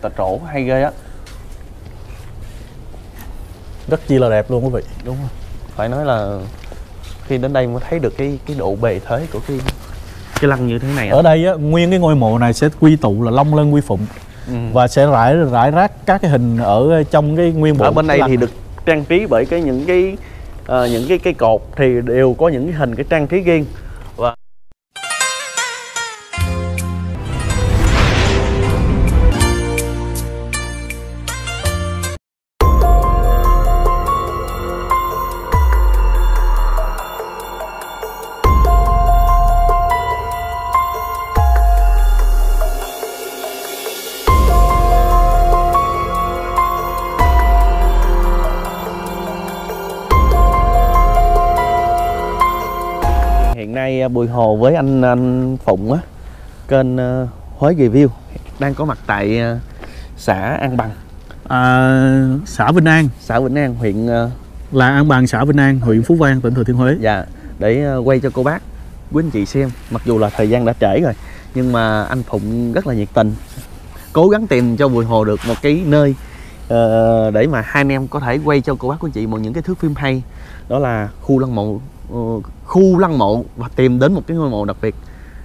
tà trổ hay ghê á. Rất chi là đẹp luôn quý vị. Đúng rồi. Phải nói là khi đến đây mới thấy được cái cái độ bề thế của cái cái lăng như thế này ở đây á, nguyên cái ngôi mộ này sẽ quy tụ là long lân quy phụng ừ. và sẽ rải rải rác các cái hình ở trong cái nguyên bộ ở bên cái đây thì được trang trí bởi cái những cái ờ, những cái cây cột thì đều có những cái hình cái trang trí riêng Bùi Hồ với anh anh Phụng á kênh ờ, Huế Review đang có mặt tại ờ, xã An Bằng, à, xã Vinh An xã Vĩnh An, huyện ờ, là An Bàng xã Vinh An huyện Phú Vang tỉnh Thừa Thiên Huế dạ để quay cho cô bác quý anh chị xem. Mặc dù là thời gian đã trễ rồi nhưng mà anh Phụng rất là nhiệt tình, cố gắng tìm cho Bùi Hồ được một cái nơi ờ, để mà hai anh em có thể quay cho cô bác quý anh chị một những cái thước phim hay. Đó là khu lăng mộ ờ, khu lăng mộ và tìm đến một cái ngôi mộ đặc biệt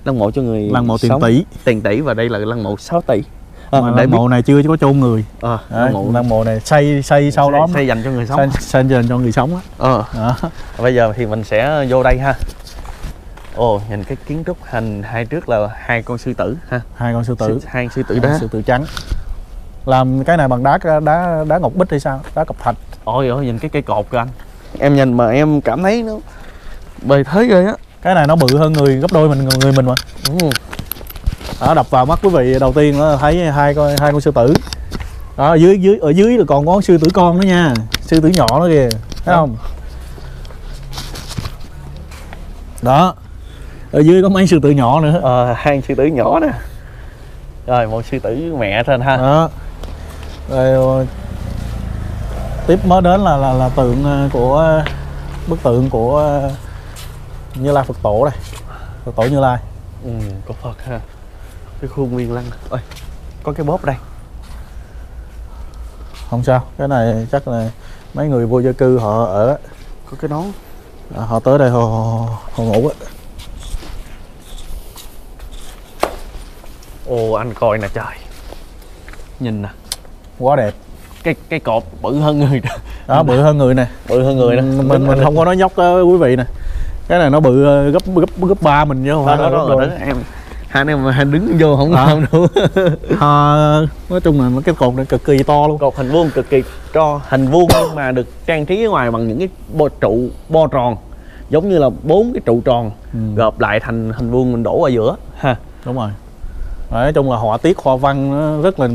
lăng mộ cho người lăng mộ tiền sống tỷ. tiền tỷ và đây là lăng mộ 6 tỷ. À, mà lăng biết mộ này chưa có chôn người. À, lăng mộ lăng mộ này xây xây sau đó xây, xây dành cho người sống. xây, xây dành cho người sống á. Ờ. Đó. bây giờ thì mình sẽ vô đây ha. Ồ nhìn cái kiến trúc hình hai trước là hai con sư tử ha. Hai con sư tử. Sư- hai sư tử đá. sư tử trắng. Làm cái này bằng đá đá đá ngọc bích hay sao? Đá cẩm thạch. Ôi ôi nhìn cái cây cột kìa anh. Em nhìn mà em cảm thấy nó bề thế ghê á. Cái này nó bự hơn người gấp đôi mình người mình mà. Ừ. đó đập vào mắt quý vị đầu tiên nó thấy hai con hai con sư tử. Đó ở dưới dưới ở dưới là còn có sư tử con nữa nha. Sư tử nhỏ nữa kìa thấy không? Đó ở dưới có mấy sư tử nhỏ nữa. Ờ, hai sư tử nhỏ nè. Rồi một sư tử mẹ trên ha. Đó. Rồi tiếp mới đến là là là tượng ờ, của bức tượng của ờ, như lai phật tổ đây. Phật tổ như lai. Ừ, có phật ha. Cái khuôn nguyên lăng. Ôi có cái bóp đây. Không sao cái này chắc là mấy người vô gia cư họ ở. Có cái nón à, họ tới đây họ, họ, họ ngủ á. Ồ anh coi nè trời. Nhìn nè. Quá đẹp. Cái cái cột bự hơn người đó. Đó bự hơn người nè. Bự hơn người đó. Mình mình, mình không có nói nhóc đó, quý vị nè cái này nó bự ờ, gấp gấp gấp ba mình chứ không đó phải đó, là đó, gấp đó, đôi. em hai anh em mà đứng vô không À. làm đâu Ờ, nói chung là cái cột này cực kỳ to luôn cột hình vuông cực kỳ to hình vuông nhưng mà được trang trí ở ngoài bằng những cái bo trụ bo tròn giống như là bốn cái trụ tròn Ừ. gộp lại thành hình vuông mình đổ ở giữa ha đúng rồi Đấy, nói chung là họa tiết hoa văn nó rất là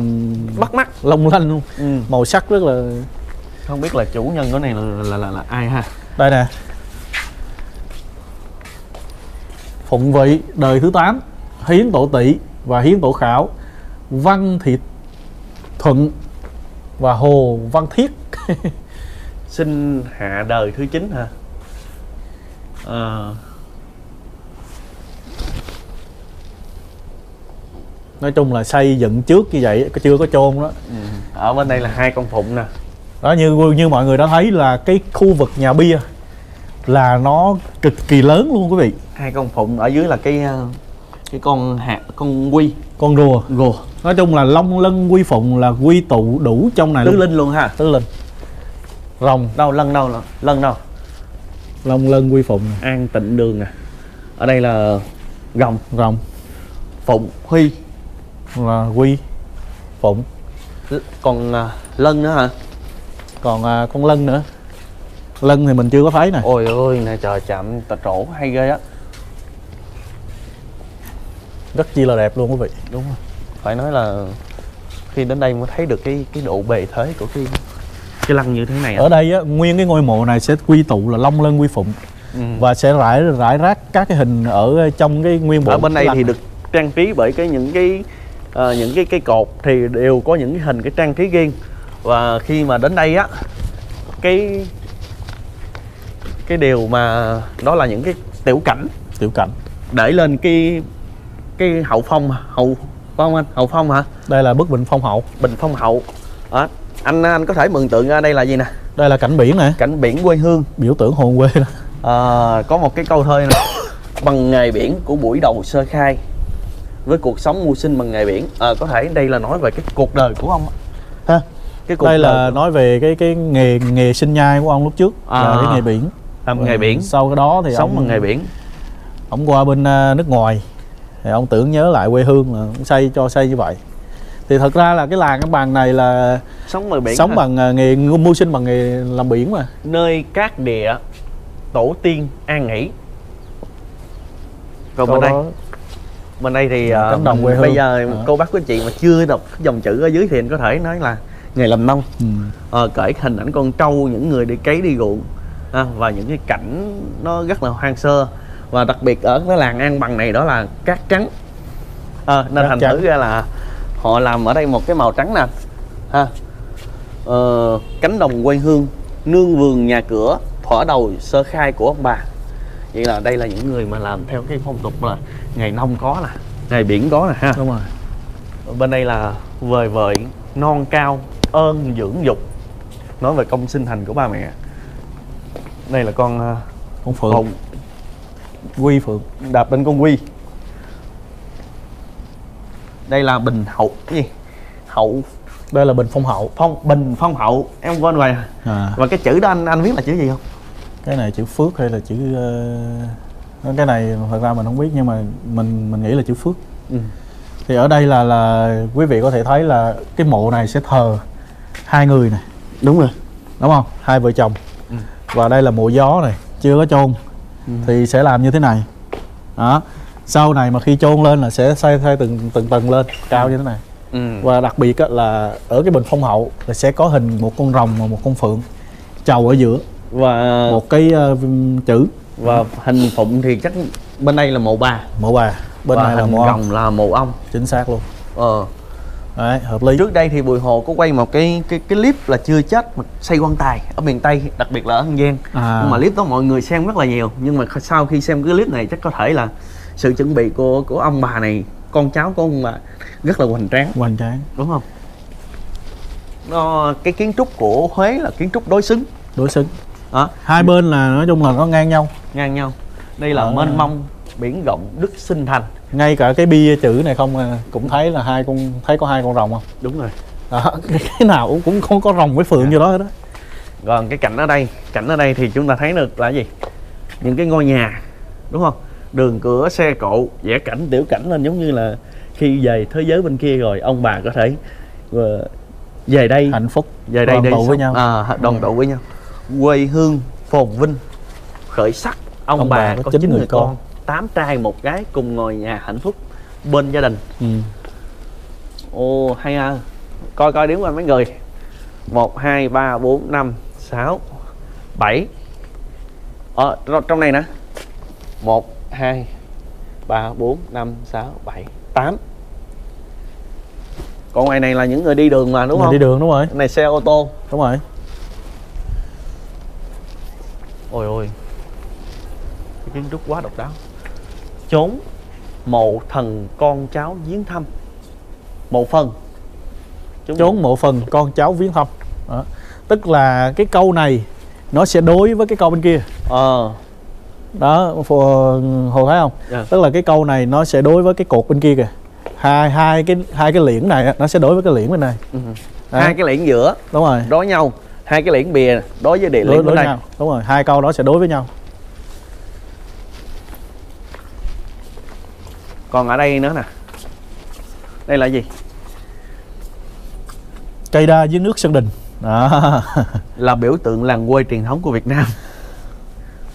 bắt mắt long lanh luôn ừ. màu sắc rất là không biết là chủ nhân của này là là, là, là ai ha đây nè phụng vị đời thứ 8 hiến tổ tỷ và hiến tổ khảo văn thị thuận và hồ văn thiết. Sinh hạ đời thứ chín hả? Ờ, nói chung là xây dựng trước như vậy chưa có chôn đó. Ừ. ở bên đây là hai con phụng nè. Đó như như mọi người đã thấy là cái khu vực nhà bia là nó cực kỳ lớn luôn quý vị hai con phụng ở dưới là cái ờ, cái con hạt con quy. Con rùa. Gồ nói chung là long lân quy phụng là quy tụ đủ trong này tứ luôn. linh luôn ha. Tứ linh. Rồng. Đâu lân đâu lân đâu? Long lân quy phụng an tịnh đường nè. Ở đây là gồng rồng. Phụng huy. Là quy phụng. Còn à, lân nữa hả? Còn à, con lân nữa. Lân thì mình chưa có thấy nè. Ôi ôi nè trời chạm tà trổ hay ghê á rất chi là đẹp luôn quý vị. Đúng rồi. Phải nói là khi đến đây mới thấy được cái cái độ bề thế của cái cái lăng như thế này ở đây á, nguyên cái ngôi mộ này sẽ quy tụ là long lân quy phụng. Ừ. và sẽ rải rải rác các cái hình ở trong cái nguyên bộ ở bên đây lăng. thì được trang trí bởi cái những cái ờ, những cái cái cột thì đều có những cái hình cái trang trí riêng. Và khi mà đến đây á cái cái điều mà đó là những cái tiểu cảnh tiểu cảnh. để lên cái cái hậu phong hậu phải không anh? Hậu phong hả? Đây là bức bình phong hậu. Bình phong hậu. Đó. anh anh có thể mường tượng ra đây là gì nè? Đây là cảnh biển nè. Cảnh biển quê hương. Biểu tượng hồn quê đó à, có một cái câu thơ này bằng nghề biển của buổi đầu sơ khai với cuộc sống mưu sinh bằng nghề biển. À, có thể đây là nói về cái cuộc đời của ông ha. Cái cuộc đây đời là của- nói về cái cái nghề nghề sinh nhai của ông lúc trước. À. là cái nghề biển. Làm nghề biển. Sau cái đó thì sống ông, bằng nghề biển. ông qua bên à, nước ngoài thì ông tưởng nhớ lại quê hương là ông xây cho xây như vậy. Thì thật ra là cái làng cái bàn này là sống bằng biển sống hả? bằng à, nghề mưu sinh bằng nghề làm biển mà. Nơi cát địa tổ tiên an nghỉ. Còn Câu bên đây bên đây thì uh, đồng mình, quê bây giờ À. cô bác quý anh chị mà chưa đọc dòng chữ ở dưới thì anh có thể nói là nghề làm nông. Ừ. ờ, kể hình ảnh con trâu những người đi cấy đi ruộng. À, và những cái cảnh nó rất là hoang sơ và đặc biệt ở cái làng An Bằng này đó là cát trắng. À, nên Cát thành trắng. thử ra là họ làm ở đây một cái màu trắng nè. Ha. Ờ, cánh đồng quê hương nương vườn nhà cửa thuở đầu sơ khai của ông bà. Vậy là đây là những người mà làm theo cái phong tục là ngày nông có nè ngày biển có nè ha. Đúng rồi. Bên đây là vời vợi non cao ơn dưỡng dục. Nói về công sinh thành của ba mẹ. Đây là con ờ, con phượng. Hồn quy phượng đạp lên con quy. Đây là bình hậu cái gì? Hậu. Đây là bình phong hậu. Phong bình phong hậu. Em quên rồi. À. và cái chữ đó anh anh viết là chữ gì không? Cái này chữ phước hay là chữ ờ, cái này thật ra mình không biết nhưng mà mình mình nghĩ là chữ phước. Ừ. thì ở đây là là quý vị có thể thấy là cái mộ này sẽ thờ hai người này. Đúng rồi. Đúng không? Hai vợ chồng. Ừ. và đây là mộ gió này. Chưa có chôn Ừ. thì sẽ làm như thế này. Đó. Sau này mà khi chôn lên là sẽ xây xây từng từng tầng lên cao như thế này. Ừ. và đặc biệt là ở cái bình phong hậu là sẽ có hình một con rồng và một con phượng chầu ở giữa. Và một cái ờ, chữ. và hình phụng thì chắc bên đây là mộ bà mộ bà bên và này là mộ rồng là mộ ông. Chính xác luôn. Ờ đấy hợp lý. Trước đây thì bùi hồ có quay một cái cái cái clip là chưa chết mà xây quan tài ở miền tây đặc biệt là ở an giang. À, nhưng mà clip đó mọi người xem rất là nhiều. Nhưng mà sau khi xem cái clip này chắc có thể là sự chuẩn bị của của ông bà này con cháu của ông bà rất là hoành tráng. Hoành tráng. Đúng không? Nó cái kiến trúc của Huế là kiến trúc đối xứng. Đối xứng. Đó. Hai bên là nói chung là nó ngang nhau. Ngang nhau. Đây là Ờ. mênh mông biển rộng đức sinh thành. Ngay cả cái bia chữ này không à, cũng thấy là hai con thấy có hai con rồng không? Đúng rồi. Đó, cái nào cũng- không có rồng với phượng vô đó hết đó còn cái cảnh ở đây cảnh ở đây thì chúng ta thấy được là gì? Những cái ngôi nhà đúng không? Đường cửa xe cộ vẽ cảnh tiểu cảnh lên giống như là khi về thế giới bên kia rồi ông bà có thể ờ, về đây hạnh phúc về đây đoàn tụ với nhau. à, đoàn tụ với nhau. Quê hương phồn vinh khởi sắc. Ông, Ông bà, bà có chín người con. con tám trai một gái cùng ngồi nhà hạnh phúc bên gia đình. Ừ. ồ hay à. Coi coi đếm qua mấy người. Một hai ba bốn năm sáu bảy. Ờ tr- trong này nè. Một hai ba bốn năm sáu bảy tám. Còn ngoài này là những người đi đường mà đúng Mình không? đi đường đúng rồi. Cái này xe ô tô. Đúng rồi. Ôi ôi. Cái kiến trúc quá độc đáo chốn mộ thần con cháu viếng thăm. Mộ phần. Chốn mộ phần con cháu viếng thăm. Đó. tức là cái câu này nó sẽ đối với cái câu bên kia. Ờ. Đó phù- hồ thấy không? Dạ. tức là cái câu này nó sẽ đối với cái cột bên kia kìa. Hai hai cái hai cái liễn này nó sẽ đối với cái liễn bên này. Ừ. Đấy. hai cái liễn giữa đúng rồi. đối nhau hai cái liễn bìa đối với địa đối, liễn đối bên đây nhau. Đúng rồi hai câu đó sẽ đối với nhau còn ở đây nữa nè. Đây là gì? Cây đa dưới nước sân đình. Đó là biểu tượng làng quê truyền thống của Việt Nam.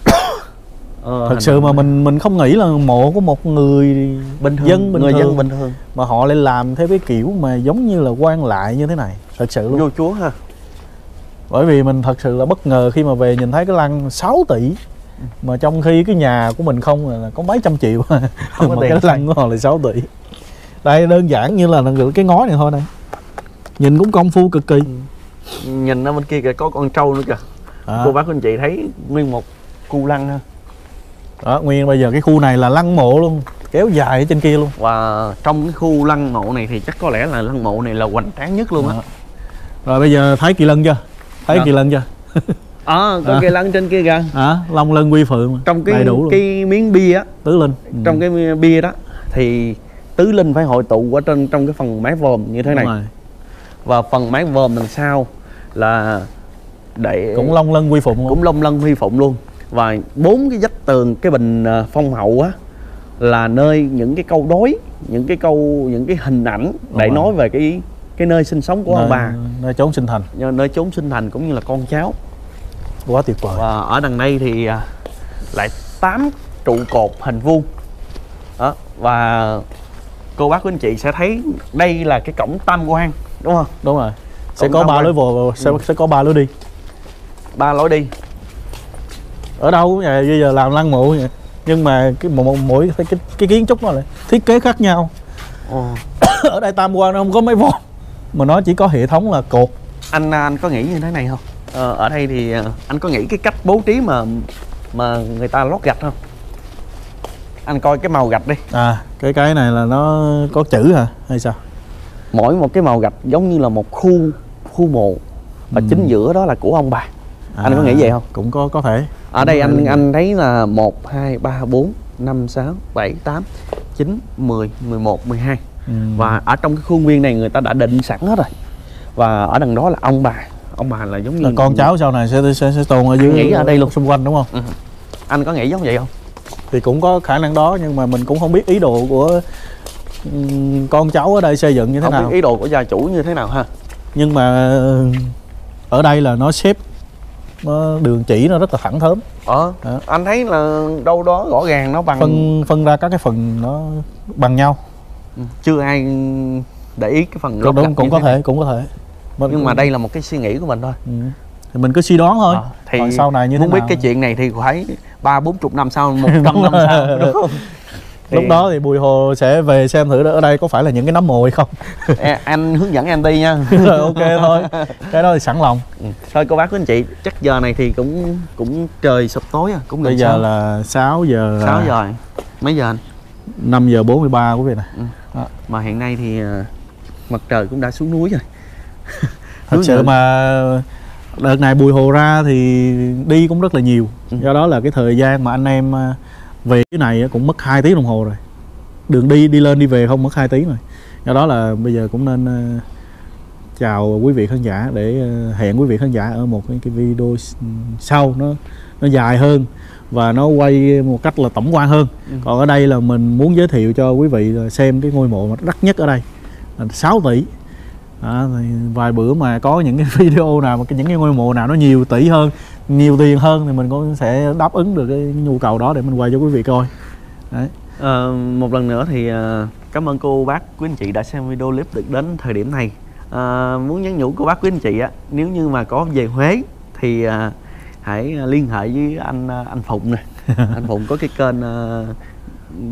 Ờ, thật sự mà mình mình không nghĩ là mộ của một người bình thường dân bình người thường. dân bình thường. Mà họ lại làm theo cái kiểu mà giống như là quan lại như thế này. Thật sự luôn. Vô chúa ha. Bởi vì mình thật sự là bất ngờ khi mà về nhìn thấy cái lăng 6 tỷ mà trong khi cái nhà của mình không là có mấy trăm triệu. Không có mà tiền. cái lăng của họ là 6 tỷ. Đây đơn giản như là cái ngói này thôi này. Nhìn cũng công phu cực kỳ. Nhìn ở bên kia kìa có con trâu nữa kìa. À, cô bác anh chị thấy nguyên một cu lăng ha. Đó nguyên bây giờ cái khu này là lăng mộ luôn kéo dài ở trên kia luôn. Và trong cái khu lăng mộ này thì chắc có lẽ là lăng mộ này là hoành tráng nhất luôn á. Đó. rồi bây giờ thấy kỳ lân chưa? Thấy Dạ. kỳ lân chưa ờ có À. cây lăng trên kia kìa. À, long lân quy phượng. Mà. trong cái đầy đủ luôn. cái miếng bia á. Tứ linh. Ừ. trong cái bia đó thì tứ linh phải hội tụ ở trên trong cái phần mái vòm như thế Đúng này. rồi. và phần mái vòm đằng sau là để cũng long lân quy phụng luôn. Cũng long lân huy phụng luôn. Và bốn cái vách tường cái bình à, phong hậu á là nơi những cái câu đối những cái câu những cái hình ảnh để rồi. nói về cái cái nơi sinh sống của ông nơi, bà. nơi trốn sinh thành. Nơi chốn sinh thành cũng như là con cháu quá tuyệt vời. Và ở đằng đây thì à, lại tám trụ cột hình vuông. Đó và cô bác quý anh chị sẽ thấy đây là cái cổng tam quan đúng không? Đúng rồi. Sẽ Cổng có ba lối vào sẽ, sẽ có ba lối đi. Ba lối đi. Ở đâu vậy bây giờ làm lăng mộ vậy. Nhưng mà cái một mỗi cái, cái, cái kiến trúc nó lại thiết kế khác nhau. Ở đây tam quan nó không có mấy vòm. Mà nó chỉ có hệ thống là cột. Anh anh có nghĩ như thế này không ờ, ở đây thì ờ, anh có nghĩ cái cách bố trí mà mà người ta lót gạch không? Anh coi cái màu gạch đi. À cái cái này là nó có chữ hả? Hay sao? Mỗi một cái màu gạch giống như là một khu khu mộ và Ừ. chính giữa đó là của ông bà. Anh có nghĩ vậy không? cũng có có thể. Ở đây anh thể. anh thấy là 1 2 3 4 5 6 7 8 9 10 11 12 ừ. và ở trong cái khuôn viên này người ta đã định sẵn hết rồi. Và ở đằng đó là ông bà ông bà là giống như là con cháu sau này sẽ sẽ, sẽ tồn ở dưới Nghĩ ở đây luôn. xung quanh đúng không Ừ. anh có nghĩ giống vậy không thì cũng có khả năng đó nhưng mà mình cũng không biết ý đồ của ừm, con cháu ở đây xây dựng như thế không nào biết ý đồ của gia chủ như thế nào ha nhưng mà ừ, ở đây là nó xếp nó đường chỉ nó rất là thẳng thớm ờ Đó. anh thấy là đâu đó rõ ràng nó bằng phân phân ra các cái phần nó bằng nhau Ừ, chưa ai để ý cái phần đúng, gạch cũng có này. thể cũng có thể Mình nhưng cũng- mà đây là một cái suy nghĩ của mình thôi. Ừ. thì mình cứ suy đoán thôi. Ờ, thì còn sau này như thế muốn biết nào? cái chuyện này thì phải ba bốn chục năm sau một trăm năm sau đúng không? Thì- lúc đó thì bùi hồ sẽ về xem thử ở đây có phải là những cái nấm mồ hay không? Ê, anh hướng dẫn em đi nha. Rồi ok thôi. Cái đó thì sẵn lòng. Ừ. thôi cô bác quý anh chị chắc giờ này thì cũng cũng trời sụp tối à cũng bây giờ sáu- là 6 giờ sáu giờ. Rồi. mấy giờ anh? 5 giờ 43 quý vị này. Mà hiện nay thì à, mặt trời cũng đã xuống núi rồi thật sự mà đợt này bùi hồ ra thì đi cũng rất là nhiều. Ừ. do đó là cái thời gian mà anh em à, về cái này cũng mất 2 tiếng đồng hồ rồi. Đường đi đi lên đi về không mất 2 tiếng rồi. Do đó là bây giờ cũng nên à, chào quý vị khán giả để à, hẹn quý vị khán giả ở một cái, cái video s- sau. Nó nó dài hơn và nó quay một cách là tổng quan hơn. Ừ. còn ở đây là mình muốn giới thiệu cho quý vị xem cái ngôi mộ mà đắt nhất ở đây là 6 tỷ thì vài bữa mà có những cái video nào mà những cái ngôi mộ nào nó nhiều tỷ hơn nhiều tiền hơn thì mình cũng sẽ đáp ứng được cái nhu cầu đó để mình quay cho quý vị coi. Đấy. Ờ, một lần nữa thì ờ, cảm ơn cô bác quý anh chị đã xem video clip được đến thời điểm này. Ờ, muốn nhắn nhủ cô bác quý anh chị á nếu như mà có về Huế thì ờ, hãy liên hệ với anh anh Phụng nè. Anh Phụng có cái kênh uh,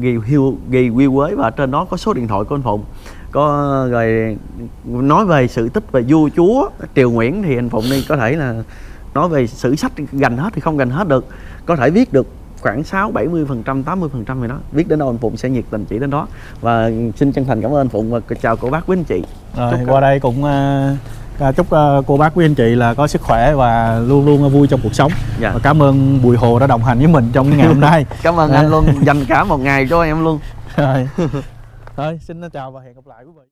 ghi hiêu ghi quy Huế và ở trên đó có số điện thoại của anh Phụng có rồi nói về sự tích về vua chúa triều Nguyễn thì anh Phụng đi có thể là nói về sử sách gành hết thì không gành hết được. Có thể viết được khoảng 6 70 phần trăm 80 phần trăm gì đó. Viết đến đâu anh Phụng sẽ nhiệt tình chỉ đến đó. Và xin chân thành cảm ơn anh Phụng và chào cô bác quý anh chị. Rồi Chúc qua đây cũng à, à, chúc à, cô bác quý anh chị là có sức khỏe và luôn luôn vui trong cuộc sống. Dạ. và cảm ơn bùi hồ đã đồng hành với mình trong ngày hôm nay. Cảm ơn anh luôn dành cả một ngày cho em luôn. Rồi thôi xin chào và hẹn gặp lại quý vị.